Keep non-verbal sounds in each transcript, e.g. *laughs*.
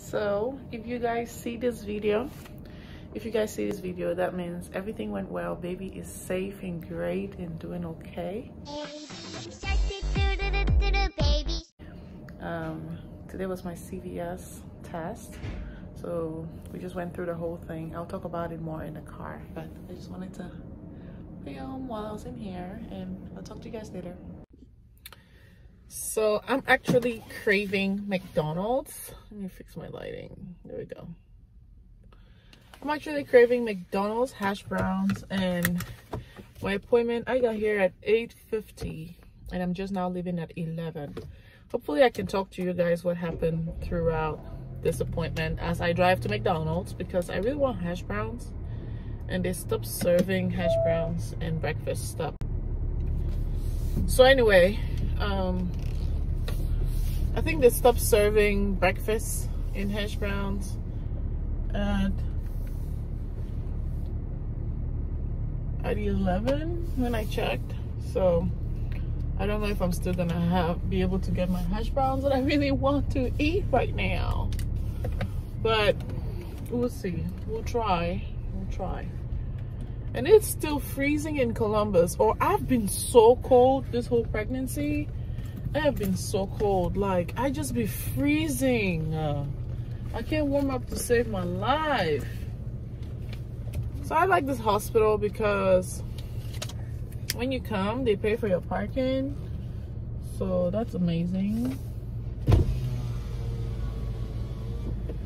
so if you guys see this video if you guys see this video that means everything went well. Baby is safe and great and doing okay. Um, today was my cvs test. So we just went through the whole thing. I'll talk about it more in the car but i just wanted to film while i was in here and i'll talk to you guys later so i'm actually craving mcdonald's let me fix my lighting there we go I'm actually craving McDonald's hash browns and my appointment I got here at 8:50 and I'm just now leaving at 11. Hopefully I can talk to you guys what happened throughout this appointment as I drive to McDonald's because I really want hash browns and they stopped serving hash browns and breakfast stuff. So anyway, um, I think they stopped serving breakfast in hash browns and at 11 when I checked. So I don't know if I'm still gonna have be able to get my hash browns that I really want to eat right now. But we'll see. We'll try. We'll try. And it's still freezing in Columbus. Or I've been so cold this whole pregnancy. I have been so cold. Like I just be freezing. Uh, I can't warm up to save my life. So I like this hospital because when you come, they pay for your parking. So that's amazing. Let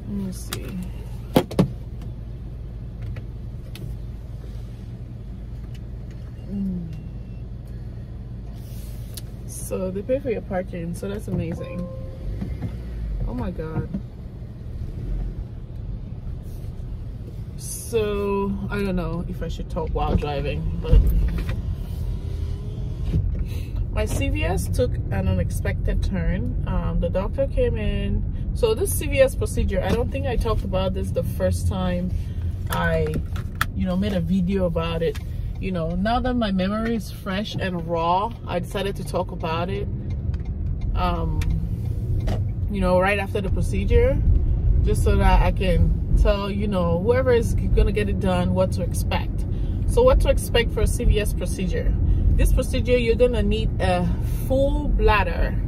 me see. So they pay for your parking, so that's amazing. Oh my god. so I don't know if I should talk while driving, but my CVS took an unexpected turn. Um, the doctor came in. So this CVS procedure, I don't think I talked about this the first time I, you know, made a video about it. You know, now that my memory is fresh and raw, I decided to talk about it. Um, you know, right after the procedure, just so that I can tell you know whoever is gonna get it done what to expect. So what to expect for a cvs procedure? This procedure you're gonna need a full bladder.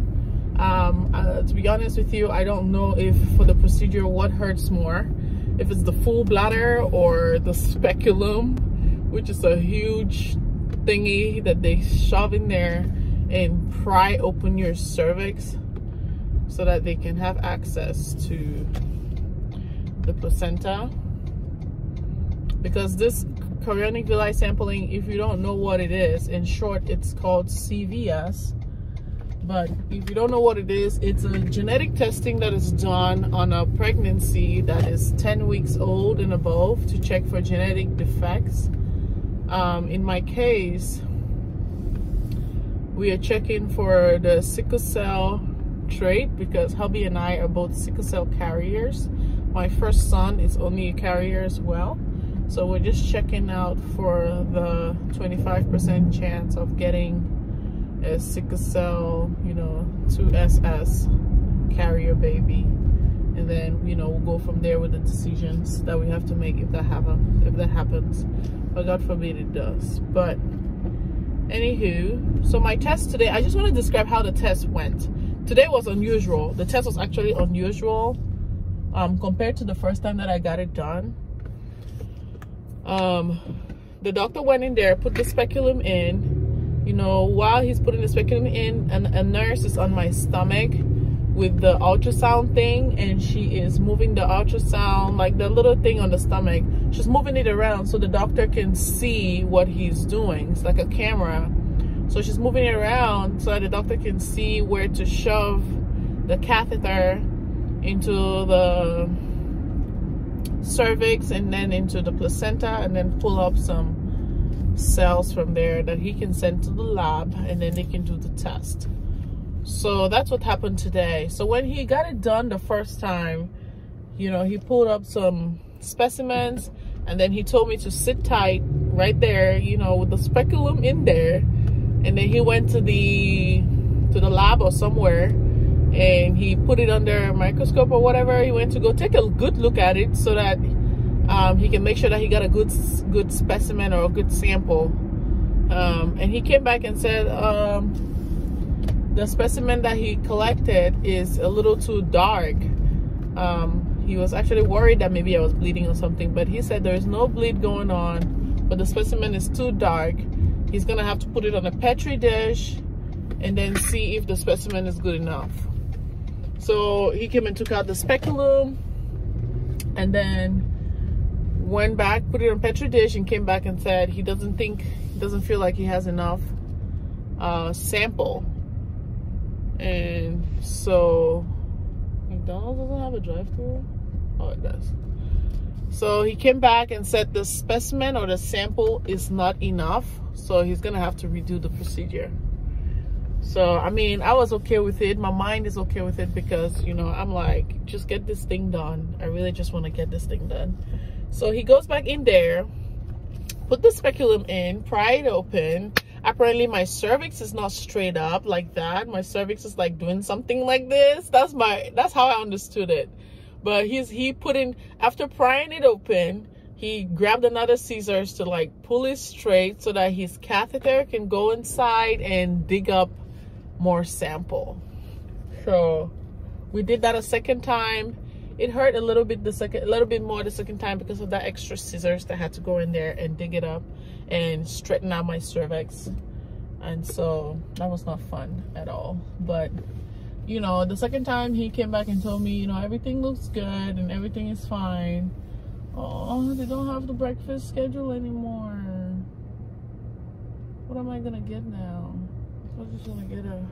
Um, uh, to be honest with you i don't know if for the procedure what hurts more if it's the full bladder or the speculum which is a huge thingy that they shove in there and pry open your cervix so that they can have access to the placenta. Because this chorionic villi sampling if you don't know what it is in short it's called CVS but if you don't know what it is it's a genetic testing that is done on a pregnancy that is 10 weeks old and above to check for genetic defects um, in my case we are checking for the sickle cell trait because hubby and I are both sickle cell carriers. My first son is only a carrier as well. So we're just checking out for the 25% chance of getting a sickle cell you know 2ss carrier baby. And then you know we'll go from there with the decisions that we have to make if that happens if that happens but god forbid it does but anywho so my test today i just want to describe how the test went today was unusual the test was actually unusual um, compared to the first time that I got it done. Um, the doctor went in there, put the speculum in. You know, while he's putting the speculum in, and a nurse is on my stomach with the ultrasound thing, and she is moving the ultrasound, like the little thing on the stomach. She's moving it around so the doctor can see what he's doing. It's like a camera. So she's moving it around so that the doctor can see where to shove the catheter into the cervix and then into the placenta and then pull up some cells from there that he can send to the lab and then they can do the test. So that's what happened today. So when he got it done the first time, you know, he pulled up some specimens and then he told me to sit tight right there, you know, with the speculum in there. And then he went to the to the lab or somewhere and he put it under a microscope or whatever. He went to go take a good look at it so that um, he can make sure that he got a good good specimen or a good sample. Um, and he came back and said um, the specimen that he collected is a little too dark. Um, he was actually worried that maybe I was bleeding or something, but he said there's no bleed going on, but the specimen is too dark. He's gonna have to put it on a petri dish and then see if the specimen is good enough. So he came and took out the speculum and then went back, put it on petri dish, and came back and said he doesn't think, doesn't feel like he has enough uh, sample. And so McDonald's doesn't have a drive-through. Oh, it does. So he came back and said the specimen or the sample is not enough. So he's gonna have to redo the procedure. So, I mean, I was okay with it. My mind is okay with it because, you know, I'm like, just get this thing done. I really just want to get this thing done. So he goes back in there, put the speculum in, pry it open. Apparently my cervix is not straight up like that. My cervix is like doing something like this. That's my, that's how I understood it. But he's, he put in, after prying it open, he grabbed another scissors to like pull it straight so that his catheter can go inside and dig up more sample. So we did that a second time. It hurt a little bit the second, a little bit more the second time because of that extra scissors that had to go in there and dig it up and straighten out my cervix. And so that was not fun at all. But you know, the second time he came back and told me, you know, everything looks good and everything is fine. Oh, they don't have the breakfast schedule anymore. What am I gonna get now? I'm just gonna get a.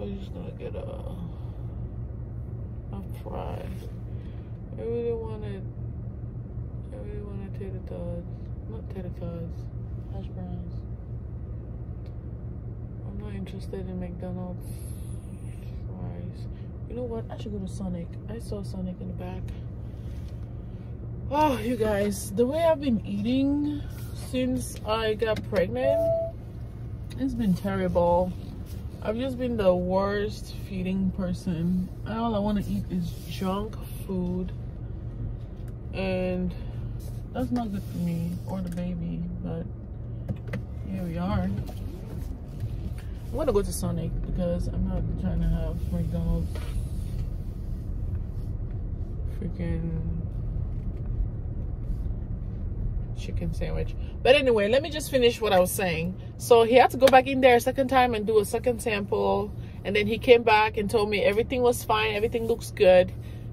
I'm just gonna get a. A fry. I really wanted. I really wanted tater tots. Not tater tots. Hash browns. I'm not interested in McDonald's fries. You know what? I should go to Sonic. I saw Sonic in the back. Oh, you guys, the way I've been eating since I got pregnant it's been terrible. I've just been the worst feeding person. All I want to eat is junk food. And that's not good for me or the baby, but here we are. I'm gonna go to Sonic because I'm not trying to have McDonald's freaking chicken sandwich. But anyway, let me just finish what I was saying. So he had to go back in there a second time and do a second sample. And then he came back and told me everything was fine. Everything looks good.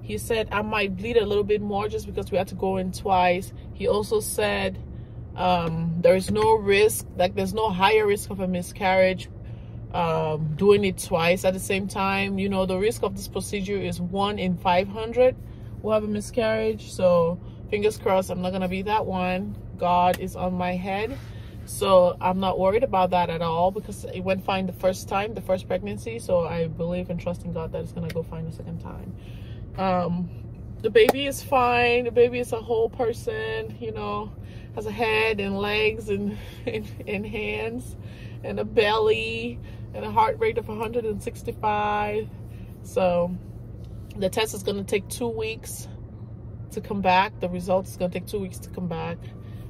He said I might bleed a little bit more just because we had to go in twice. He also said um, there is no risk, like there's no higher risk of a miscarriage um, doing it twice at the same time. You know, the risk of this procedure is one in 500 will have a miscarriage. So fingers crossed i'm not gonna be that one god is on my head so i'm not worried about that at all because it went fine the first time the first pregnancy so i believe and trust in god that it's gonna go fine the second time um the baby is fine the baby is a whole person you know has a head and legs and *laughs* and, and hands and a belly and a heart rate of 165 so the test is going to take two weeks to come back. The results is going to take two weeks to come back.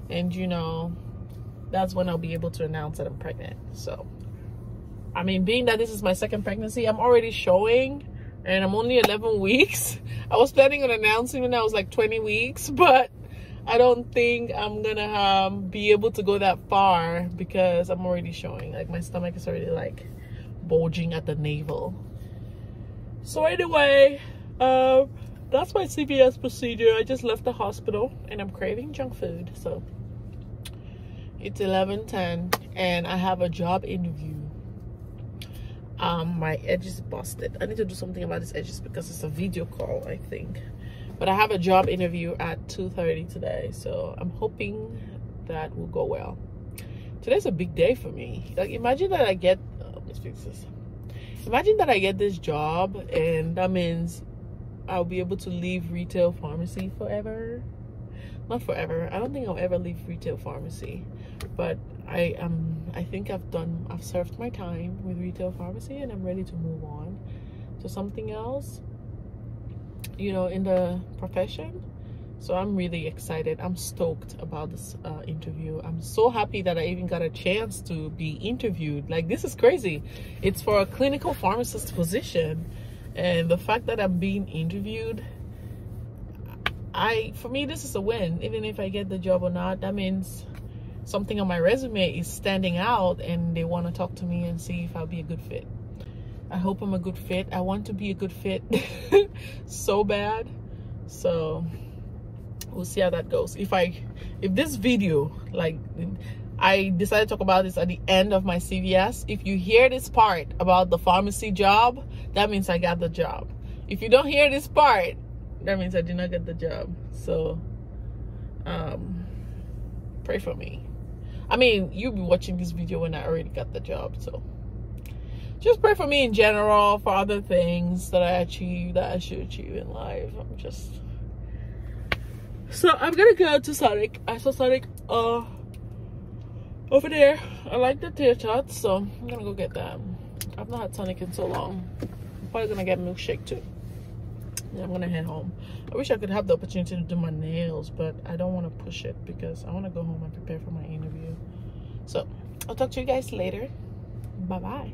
And, you know, that's when I'll be able to announce that I'm pregnant. So, I mean, being that this is my second pregnancy, I'm already showing and I'm only 11 *laughs* weeks. I was planning on announcing when I was like 20 weeks, but I don't think I'm gonna um, be able to go that far because I'm already showing. Like my stomach is already like bulging at the navel. So anyway, um, that's my CVS procedure. I just left the hospital and I'm craving junk food. So it's 11:10 and I have a job interview. Um, my edges busted. I need to do something about this edges because it's a video call, I think. But I have a job interview at 2:30 today, so I'm hoping that will go well. Today's a big day for me. Like, imagine that I get. Oh, let's fix this. Imagine that I get this job, and that means I'll be able to leave retail pharmacy forever. Not forever. I don't think I'll ever leave retail pharmacy. But I am I think I've done, I've served my time with retail pharmacy and I'm ready to move on to something else, you know, in the profession. So I'm really excited. I'm stoked about this uh, interview. I'm so happy that I even got a chance to be interviewed. Like, this is crazy. It's for a clinical pharmacist position. And the fact that I'm being interviewed, I, for me, this is a win. Even if I get the job or not, that means something on my resume is standing out and they want to talk to me and see if I'll be a good fit. I hope I'm a good fit. I want to be a good fit *laughs* so bad. So we'll see how that goes. If I, if this video, like I decided to talk about this at the end of my CVS. If you hear this part about the pharmacy job, that means I got the job. If you don't hear this part, that means I did not get the job. So, um, pray for me. I mean, you'll be watching this video when I already got the job, so just pray for me in general for other things that I achieve that I should achieve in life. I'm just so I'm gonna go to Sonic. I saw Sonic uh over there. I like the tear shots, so I'm gonna go get that. I've not had Sonic in so long. I'm probably gonna get milkshake too. Yeah, I'm gonna head home. I wish I could have the opportunity to do my nails, but I don't want to push it because I want to go home and prepare for my. So I'll talk to you guys later. Bye bye.